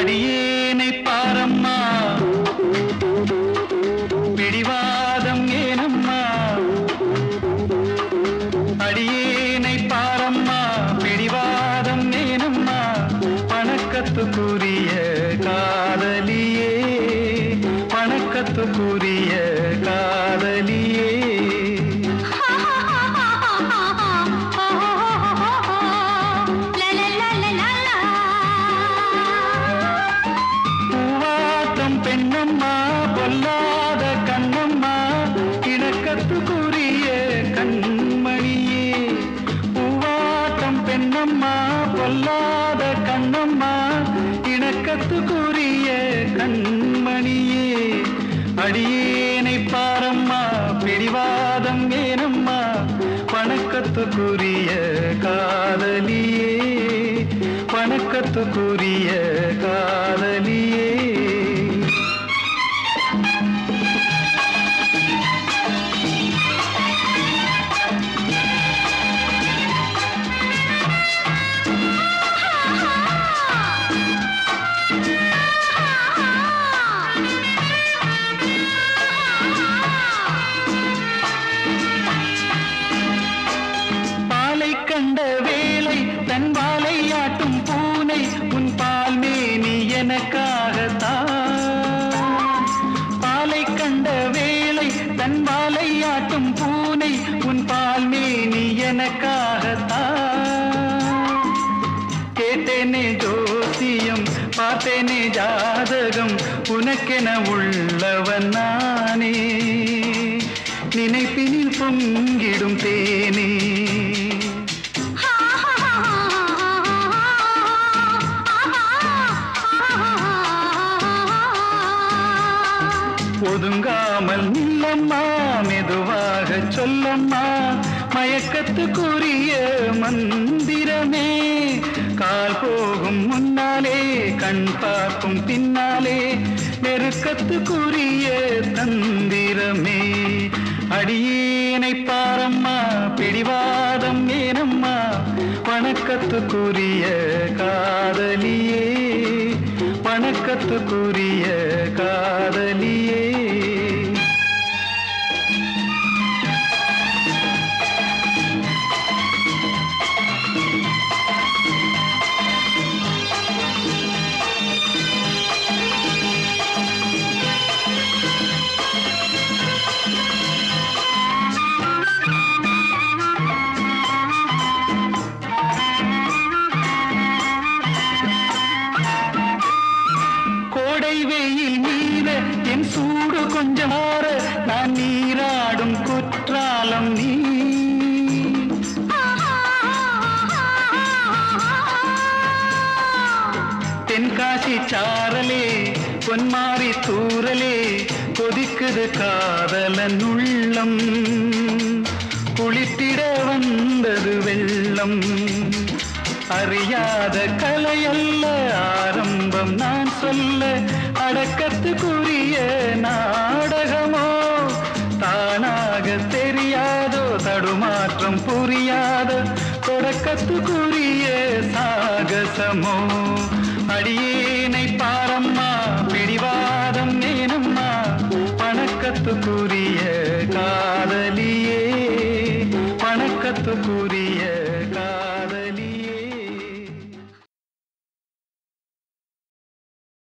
அடியேனை பாரம்மா. பிடிவாதம் ஏனம்மா. அடியேனை பாரம்மா. பிடிவாதம் ஏனம்மா. பணக்கத்துக்குரிய காதலியே. பணக்கத்துக்குரிய கண்ணம்மா பொல்லாத கண்ணம்மா இணக்கத்துக்குரிய கண்மணியே. அடியேனை பாரம்மா பிடிவாதம் ஏனம்மா வணக்கத்துக்குரிய காதலியே. வணக்கத்துக்குரிய காதலியே. பாலை கண்ட வேளை தன் வாழை ஆட்டும் பூனை உன் பால் மேனி எனக்காகத்தான். பாலை கண்ட வேலை தன் வாழை ஆட்டும் பூனை உன் பால் மேனி எனக்காகத்தான். கேட்டேனே ஜோசியம் பார்த்தேனே ஜாதகம் உனக்கென உள்ளவன் நானே. நினைப்பினில் பொங்கிடும் தேனே ஒதுங்காமல் நில்லம்மா மெதுவாக சொல்லம்மா. மயக்கத்துக்குரிய மந்திரமே. கால் போகும் முன்னாலே கண் பார்க்கும் பின்னாலே நெருக்கத்துக்குரிய தந்திரமே. அடியேனை பாரம்மா பிடிவாதம் ஏனம்மா. வணக்கத்துக்குரிய காதலியே. வணக்கத்துக்குரிய காதலியே. என் சூடு கொஞ்சம் மாற. நான் நீராடும் குற்றாலம் நீ. தென்காசி சாரலே பொன்மாரி தூரலே கொதிக்குது காதலன் உள்ளம் குளித்திட வந்தது வெள்ளம். அறியாத கலையல்ல ஆரம்பம் நான் சொல்ல அடக்கத்துக்குரிய நாடகமோ தானாக தெரியாதோ தடுமாற்றம் புரியாத தொடக்கத்துக்குரிய சாகசமோ. அடியேனை பாரம்மா பிடிவாதம் ஏனம்மா பணக்கத்துக்குரிய காதலியே. பணக்கத்துக்குரிய